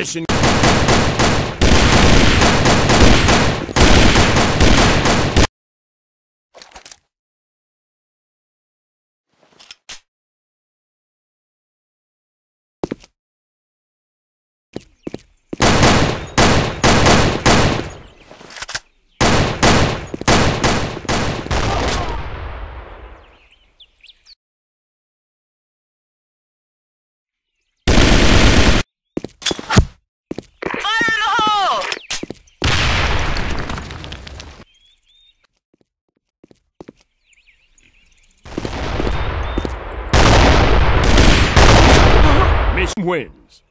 Mission wins.